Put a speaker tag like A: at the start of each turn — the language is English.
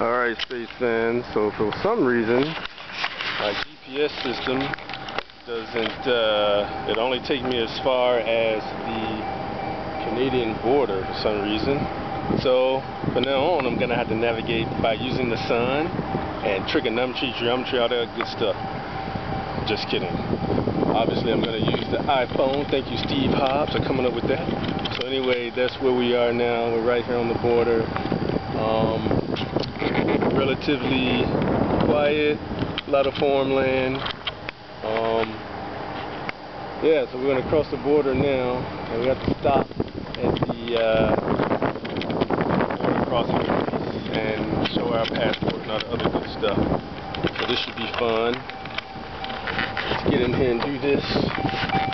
A: Alright, Space Fan, so for some reason, my GPS system doesn't, uh, it only takes me as far as the Canadian border for some reason. So, from now on, I'm going to have to navigate by using the sun and trigonometry, geometry, all that good stuff. Just kidding. Obviously, I'm going to use the iPhone. Thank you, Steve Jobs, for coming up with that. So anyway, that's where we are now. We're right here on the border. Um, relatively quiet, a lot of farmland. Um, yeah, so we're going to cross the border now, and we have to stop at the uh, border crossing and show our passport and all the other good stuff. So this should be fun. Let's get in here and do this.